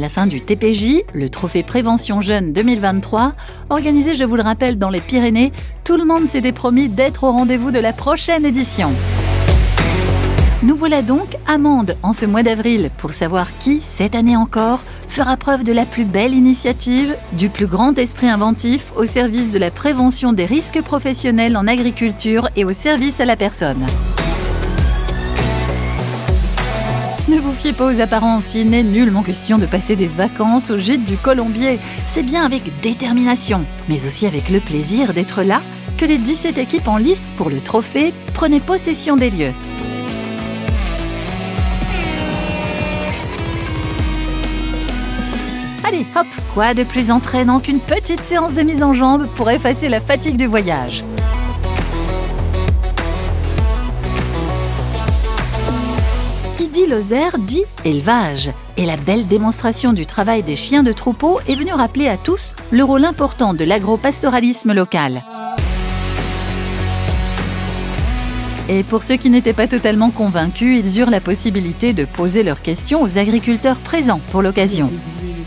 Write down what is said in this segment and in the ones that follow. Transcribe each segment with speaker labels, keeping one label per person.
Speaker 1: à la fin du TPJ, le Trophée Prévention Jeune 2023, organisé, je vous le rappelle, dans les Pyrénées, tout le monde s'était promis d'être au rendez-vous de la prochaine édition. Nous voilà donc à Mende en ce mois d'avril pour savoir qui, cette année encore, fera preuve de la plus belle initiative, du plus grand esprit inventif au service de la prévention des risques professionnels en agriculture et au service à la personne. Fiez pas aux apparences, il n'est nullement question de passer des vacances au gîte du Colombier. C'est bien avec détermination, mais aussi avec le plaisir d'être là, que les 17 équipes en lice pour le trophée prenaient possession des lieux. Allez, hop, quoi de plus entraînant qu'une petite séance de mise en jambe pour effacer la fatigue du voyage? Dit dit élevage. Et la belle démonstration du travail des chiens de troupeau est venue rappeler à tous le rôle important de l'agropastoralisme local. Et pour ceux qui n'étaient pas totalement convaincus, ils eurent la possibilité de poser leurs questions aux agriculteurs présents pour l'occasion.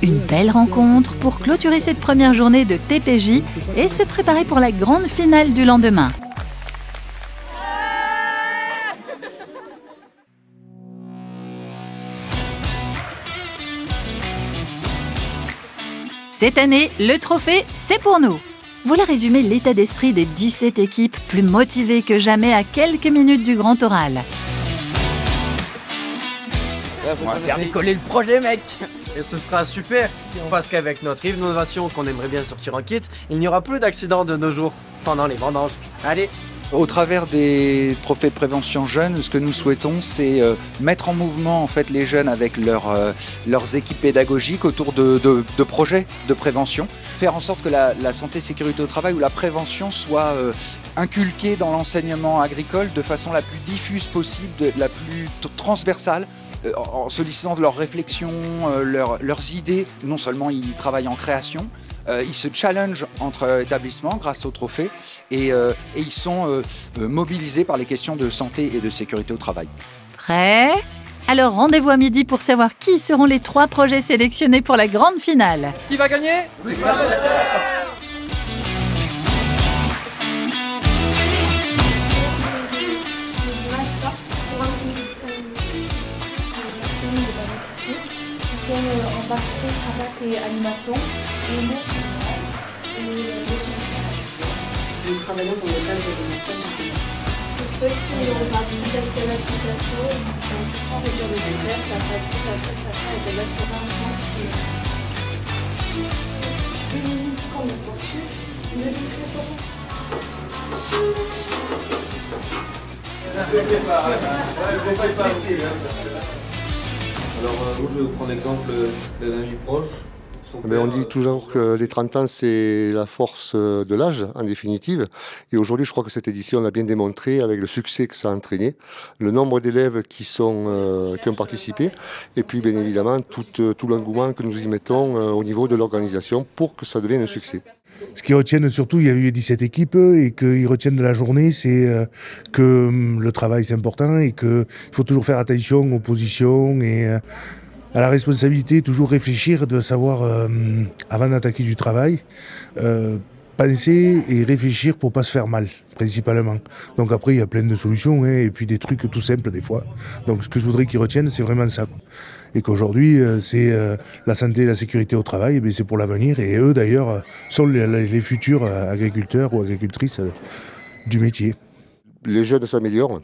Speaker 1: Une belle rencontre pour clôturer cette première journée de TPJ et se préparer pour la grande finale du lendemain. Cette année, le trophée, c'est pour nous. Voilà résumer l'état d'esprit des 17 équipes plus motivées que jamais à quelques minutes du grand oral.
Speaker 2: On va faire décoller le projet, mec
Speaker 3: Et ce sera super, parce qu'avec notre innovation qu'on aimerait bien sortir en kit, il n'y aura plus d'accidents de nos jours pendant les vendanges. Allez,
Speaker 4: au travers des trophées prévention jeunes, ce que nous souhaitons, c'est euh, mettre en mouvement en fait les jeunes avec euh, leurs équipes pédagogiques autour de, projets de prévention, faire en sorte que la, santé sécurité au travail ou la prévention soit euh, inculquée dans l'enseignement agricole de façon la plus diffuse possible, la plus transversale en sollicitant leurs réflexions, leurs idées. Non seulement ils travaillent en création, euh, ils se challengent entre établissements grâce au trophée et, euh, ils sont euh, mobilisés par les questions de santé et de sécurité au travail.
Speaker 1: Prêt? Alors rendez-vous à midi pour savoir qui seront les trois projets sélectionnés pour la grande finale.
Speaker 5: Qui va gagner? Oui,
Speaker 6: et animation. Et nous, nous travaillons dans le cadre de Pour ceux qui n'ont pas pu tester l'application, on peut réduire les exercices, la pratique, la prestation et de Une minute est sportif, une minute les 60.
Speaker 3: Alors, euh, moi, je vais vous prendre l'exemple d'un ami proche
Speaker 7: mais on dit toujours que les 30 ans, c'est la force de l'âge, en définitive. Et aujourd'hui, je crois que cette édition l'a bien démontré avec le succès que ça a entraîné, le nombre d'élèves qui, sont, euh, qui ont participé, et puis bien évidemment tout, euh, tout l'engouement que nous y mettons euh, au niveau de l'organisation pour que ça devienne un succès.
Speaker 8: Ce qu'ils retiennent surtout, il y a eu 17 équipes et qu'ils retiennent de la journée, c'est que hum, le travail c'est important et qu'il faut toujours faire attention aux positions et à la responsabilité, toujours réfléchir, de savoir, euh, avant d'attaquer du travail, euh, penser et réfléchir pour pas se faire mal, principalement. Donc après, il y a plein de solutions, hein, et puis des trucs tout simples des fois. Donc ce que je voudrais qu'ils retiennent, c'est vraiment ça. Et qu'aujourd'hui, euh, c'est la santé et la sécurité au travail, et c'est pour l'avenir, et eux d'ailleurs sont les, futurs agriculteurs ou agricultrices du métier.
Speaker 7: Les jeunes s'améliorent.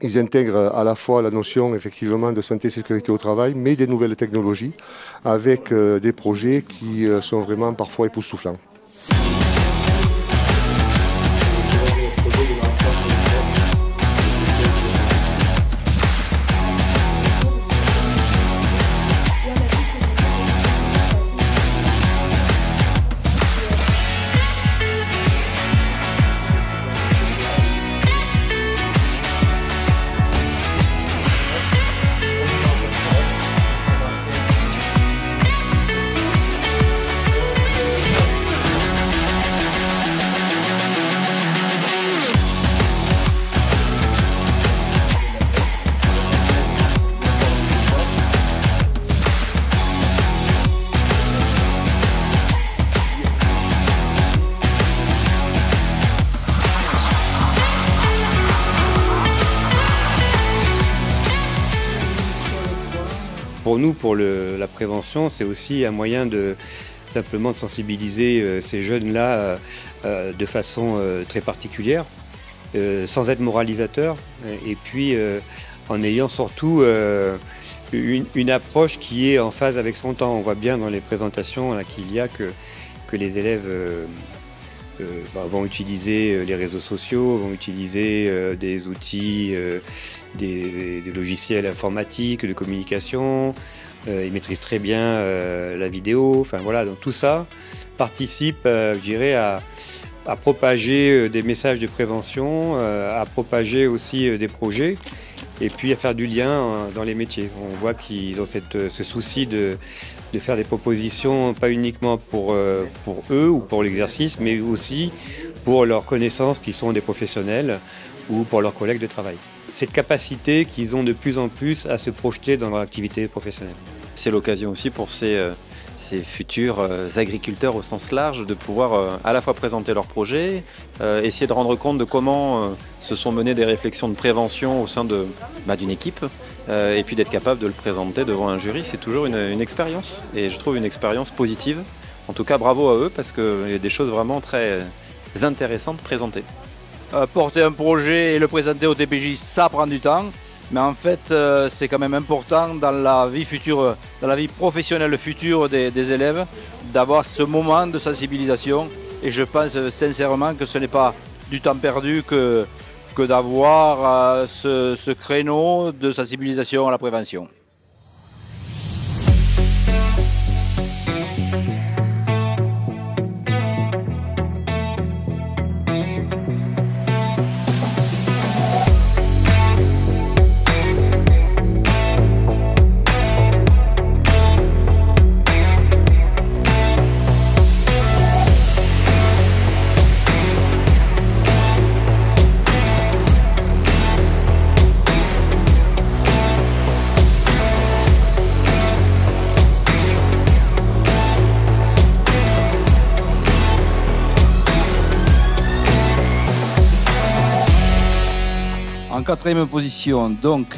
Speaker 7: Ils intègrent à la fois la notion effectivement de santé et sécurité au travail, mais des nouvelles technologies avec euh, des projets qui euh, sont vraiment parfois époustouflants.
Speaker 5: Pour nous, pour la prévention, c'est aussi un moyen de simplement de sensibiliser ces jeunes-là de façon très particulière, sans être moralisateur, et puis en ayant surtout une, approche qui est en phase avec son temps. On voit bien dans les présentations qu'il y a que les élèves euh, euh, bah, vont utiliser euh, les réseaux sociaux, vont utiliser des outils, des, logiciels informatiques, de communication. ils maîtrisent très bien la vidéo. Enfin voilà, donc tout ça participe, je dirais, à propager des messages de prévention, à propager aussi des projets et puis à faire du lien euh, dans les métiers. On voit qu'ils ont cette, euh, ce souci de, de, faire des propositions, pas uniquement pour, euh, pour eux ou pour l'exercice, mais aussi pour leurs connaissances qui sont des professionnels ou pour leurs collègues de travail. Cette capacité qu'ils ont de plus en plus à se projeter dans leur activité professionnelle.
Speaker 9: C'est l'occasion aussi pour ces ces futurs euh, agriculteurs au sens large de pouvoir euh, à la fois présenter leurs projets, euh, essayer de rendre compte de comment se sont menées des réflexions de prévention au sein bah, d'une équipe, et puis d'être capable de le présenter devant un jury, c'est toujours une, expérience, et je trouve une expérience positive. En tout cas, bravo à eux, parce qu'il y a des choses vraiment très intéressantes présentées.
Speaker 10: porter un projet et le présenter au DPJ, ça prend du temps. Mais en fait, euh, c'est quand même important dans la vie future, dans la vie professionnelle future des, élèves, d'avoir ce moment de sensibilisation. Et je pense sincèrement que ce n'est pas du temps perdu que, que d'avoir euh, ce créneau de sensibilisation à la prévention. En quatrième position, donc,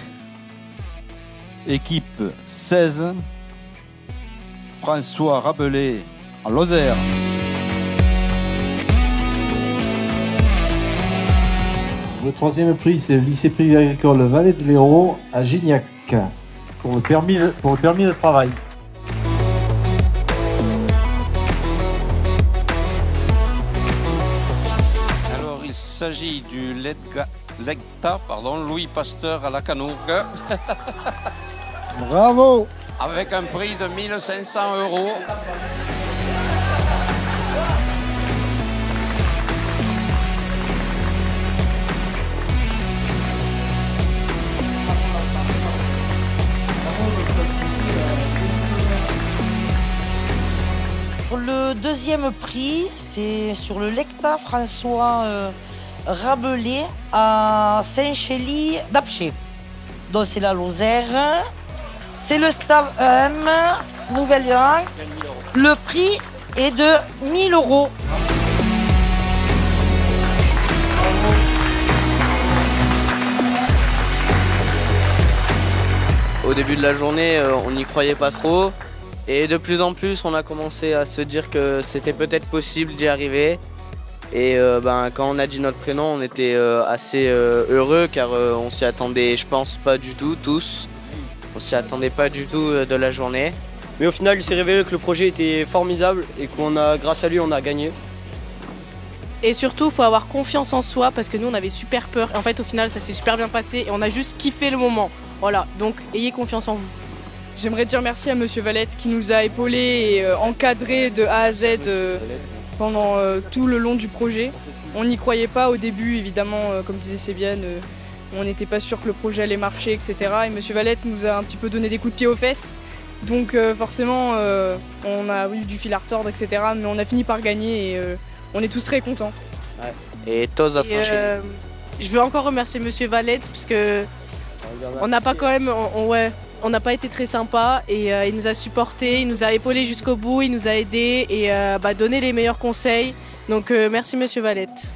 Speaker 10: équipe 16, François Rabelais en Lozère.
Speaker 11: Le troisième prix, c'est le lycée privé agricole Vallée de l'Hérault à Gignac pour le permis, pour le permis de travail.
Speaker 12: Alors, il s'agit du LEDGA Lecta, pardon, Louis Pasteur à la Canourgue.
Speaker 11: Bravo
Speaker 12: Avec un prix de 1500 euros.
Speaker 13: Pour le deuxième prix, c'est sur le Lecta François euh, Rabelais à Saint-Chély d'Apché. Donc c'est la Lozère. C'est le Stav M, nouvelle rang. Le prix est de 1000 euros.
Speaker 14: Au début de la journée, euh, on n'y croyait pas trop. Et de plus en plus, on a commencé à se dire que c'était peut-être possible d'y arriver. Et euh, ben, quand on a dit notre prénom, on était euh, assez euh, heureux car on s'y attendait, je pense, pas du tout, tous. On s'y attendait pas du tout de la journée.
Speaker 15: Mais au final, il s'est révélé que le projet était formidable et qu'on a, grâce à lui, on a gagné.
Speaker 16: Et surtout, il faut avoir confiance en soi parce que nous, on avait super peur. Et en fait, au final, ça s'est super bien passé et on a juste kiffé le moment. Voilà, donc ayez confiance en vous.
Speaker 17: J'aimerais dire merci à Monsieur Valette qui nous a épaulés et encadrés de A à Z pendant euh, tout le long du projet. On n'y croyait pas au début, évidemment, euh, comme disait Sébiane, euh, on n'était pas sûr que le projet allait marcher, etc. Et M. Valette nous a un petit peu donné des coups de pied aux fesses. Donc forcément, on a eu du fil à retordre, etc. Mais on a fini par gagner et on est tous très contents.
Speaker 14: Et tous à saint
Speaker 16: Je veux encore remercier Monsieur Valette parce que on n'a pas quand même, ouais, on n'a pas été très sympa et euh, il nous a supportés, il nous a épaulés jusqu'au bout, il nous a aidés et euh, bah, donné les meilleurs conseils. Donc euh, merci Monsieur Valette.